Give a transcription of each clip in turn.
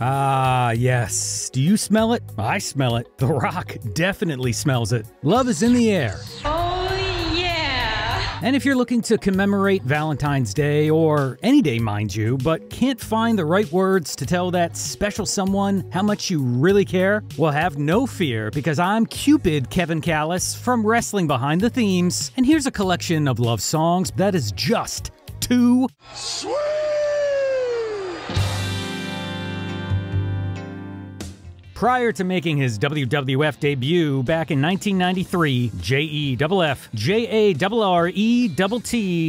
Ah, yes. Do you smell it? I smell it. The Rock definitely smells it. Love is in the air. Oh, yeah. And if you're looking to commemorate Valentine's Day, or any day, mind you, but can't find the right words to tell that special someone how much you really care, well, have no fear because I'm Cupid Kevin Callis from Wrestling Behind the Themes, and here's a collection of love songs that is just too Sweet! Prior to making his WWF debut back in 1993, J-E-F-F, J-A-R-R-E-T-T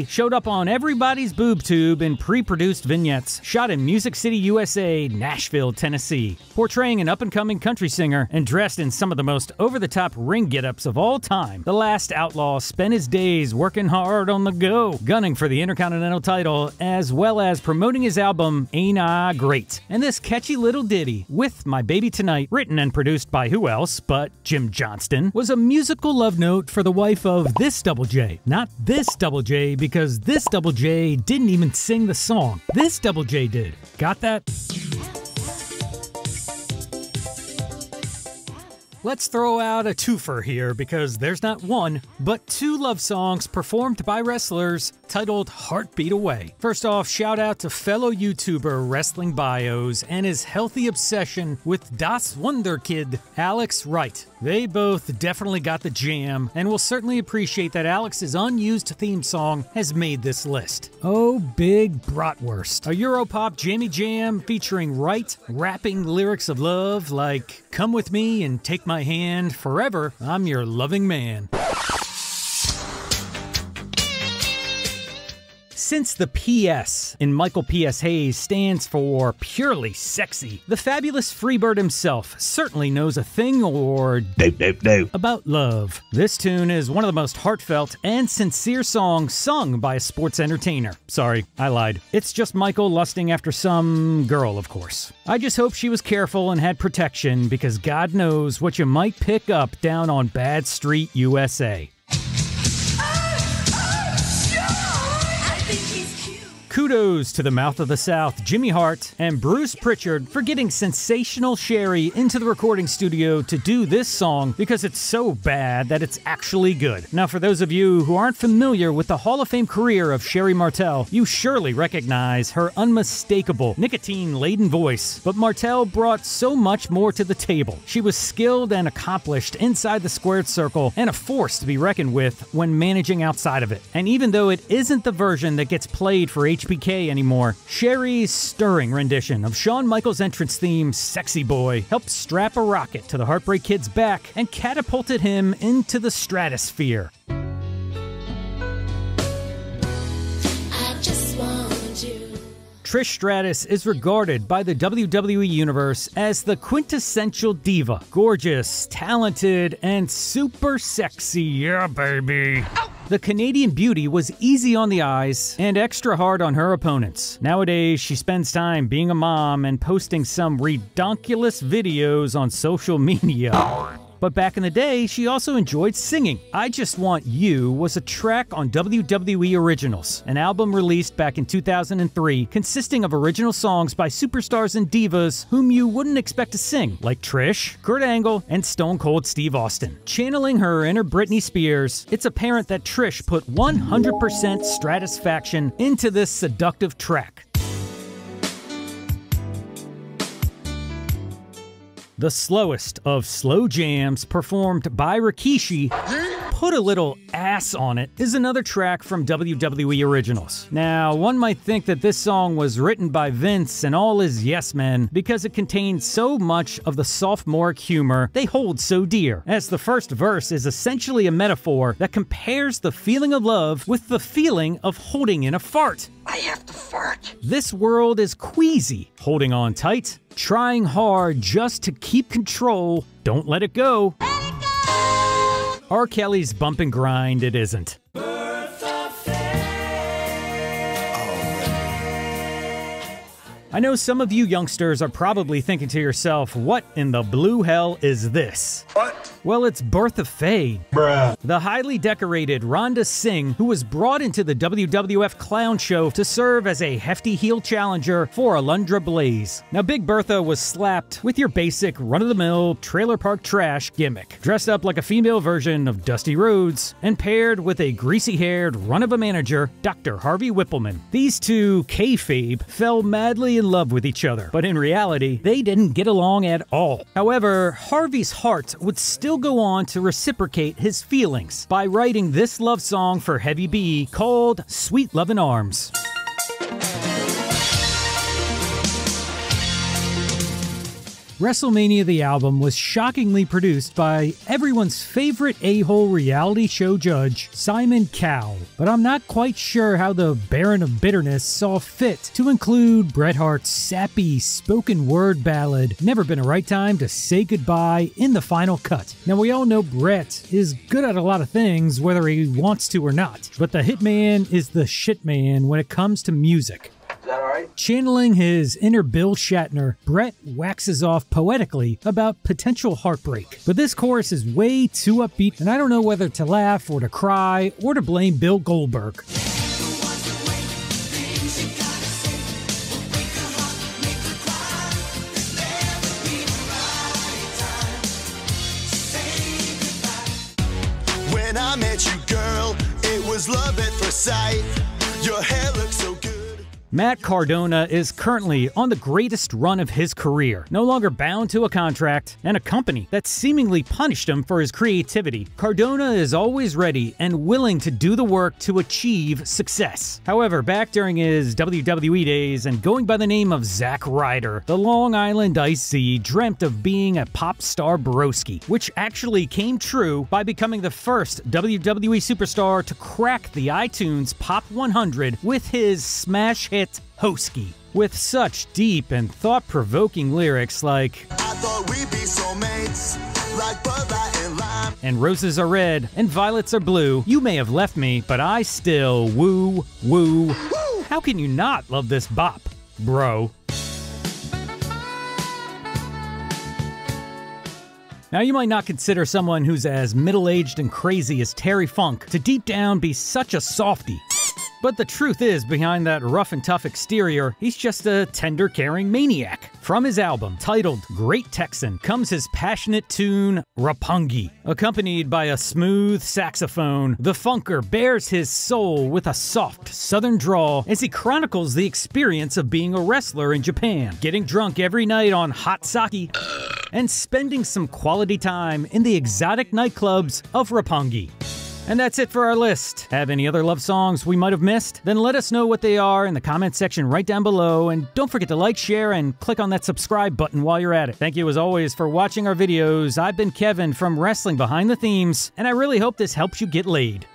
showed up on everybody's boob tube in pre-produced vignettes shot in Music City, USA, Nashville, Tennessee, portraying an up-and-coming country singer and dressed in some of the most over-the-top ring get-ups of all time. The last outlaw spent his days working hard on the go, gunning for the Intercontinental title, as well as promoting his album Ain't I Great. And this catchy little ditty, With My Baby Tonight, written and produced by who else but Jim Johnston, was a musical love note for the wife of this Double J. Not this Double J, because this Double J didn't even sing the song. This Double J did. Got that? Let's throw out a twofer here because there's not one, but two love songs performed by wrestlers titled Heartbeat Away. First off, shout out to fellow YouTuber Wrestling Bios and his healthy obsession with Das Wunderkind, Alex Wright. They both definitely got the jam and will certainly appreciate that Alex's unused theme song has made this list. Oh, Big Bratwurst, a Europop jammy jam featuring Wright rapping lyrics of love like Come with me and take my hand forever, I'm your loving man. Since the PS in Michael P.S. Hayes stands for purely sexy, the fabulous Freebird himself certainly knows a thing or Nope, nope, nope. about love. This tune is one of the most heartfelt and sincere songs sung by a sports entertainer. Sorry, I lied. It's just Michael lusting after some girl, of course. I just hope she was careful and had protection because God knows what you might pick up down on Bad Street, USA. Kudos to the Mouth of the South, Jimmy Hart, and Bruce Prichard for getting sensational Sherri into the recording studio to do this song because it's so bad that it's actually good. Now, for those of you who aren't familiar with the Hall of Fame career of Sherri Martel, you surely recognize her unmistakable, nicotine laden voice. But Martel brought so much more to the table. She was skilled and accomplished inside the squared circle and a force to be reckoned with when managing outside of it. And even though it isn't the version that gets played for HBK anymore, Sherri's stirring rendition of Shawn Michaels' entrance theme, Sexy Boy, helped strap a rocket to the Heartbreak Kid's back and catapulted him into the stratosphere. I just want you. Trish Stratus is regarded by the WWE Universe as the quintessential diva. Gorgeous, talented, and super sexy. Yeah, baby. The Canadian beauty was easy on the eyes and extra hard on her opponents. Nowadays, she spends time being a mom and posting some redonkulous videos on social media. But back in the day, she also enjoyed singing. I Just Want You was a track on WWE Originals, an album released back in 2003 consisting of original songs by superstars and divas whom you wouldn't expect to sing, like Trish, Kurt Angle, and Stone Cold Steve Austin. Channeling her inner Britney Spears, it's apparent that Trish put 100% Stratusfaction into this seductive track. The slowest of slow jams performed by Rikishi, Put a Little Ass on It is another track from WWE Originals. Now, one might think that this song was written by Vince and all his yes men because it contains so much of the sophomoric humor they hold so dear, as the first verse is essentially a metaphor that compares the feeling of love with the feeling of holding in a fart. I have to fart. This world is queasy, holding on tight, trying hard just to keep control. Don't let it go. R. Kelly's bump and grind, it isn't. I know some of you youngsters are probably thinking to yourself, what in the blue hell is this? What? Well, it's Bertha Faye, Bruh. the highly decorated Rhonda Singh, who was brought into the WWF Clown Show to serve as a hefty heel challenger for Alundra Blaze. Now, Big Bertha was slapped with your basic run of the mill trailer park trash gimmick, dressed up like a female version of Dusty Rhodes, and paired with a greasy haired run of a manager, Dr. Harvey Wippleman. These two, kayfabe, fell madly in love with each other, but in reality, they didn't get along at all. However, Harvey's heart would still go on to reciprocate his feelings by writing this love song for Heavy B called Sweet Lovin' Arms. WrestleMania the album was shockingly produced by everyone's favorite a hole reality show judge, Simon Cowell. But I'm not quite sure how the Baron of Bitterness saw fit to include Bret Hart's sappy spoken word ballad, Never Been a Right Time to Say Goodbye, in the final cut. Now, we all know Bret is good at a lot of things, whether he wants to or not, but the Hitman is the shitman when it comes to music. Is that alright? Channeling his inner Bill Shatner, Bret waxes off poetically about potential heartbreak. But this chorus is way too upbeat, and I don't know whether to laugh or to cry or to blame Bill Goldberg. When I met you, girl, it was love at first sight. Your hair looks so good. Matt Cardona is currently on the greatest run of his career, no longer bound to a contract and a company that seemingly punished him for his creativity. Cardona is always ready and willing to do the work to achieve success. However, back during his WWE days and going by the name of Zack Ryder, the Long Island IC dreamt of being a pop star broski, which actually came true by becoming the first WWE superstar to crack the iTunes Pop 100 with his smash hit Hoeski. With such deep and thought provoking lyrics like, I thought we'd be soulmates, like and and roses are red and violets are blue, you may have left me, but I still woo, woo. How can you not love this bop, bro? Now, you might not consider someone who's as middle aged and crazy as Terry Funk to deep down be such a softie. But the truth is, behind that rough and tough exterior, he's just a tender, caring maniac. From his album, titled Great Texan, comes his passionate tune, Roppongi. Accompanied by a smooth saxophone, the Funker bears his soul with a soft southern drawl as he chronicles the experience of being a wrestler in Japan, getting drunk every night on hot sake, and spending some quality time in the exotic nightclubs of Roppongi. And that's it for our list. Have any other love songs we might have missed? Then let us know what they are in the comment section right down below. And don't forget to like, share, and click on that subscribe button while you're at it. Thank you as always for watching our videos. I've been Kevin from Wrestling Behind the Themes, and I really hope this helps you get laid.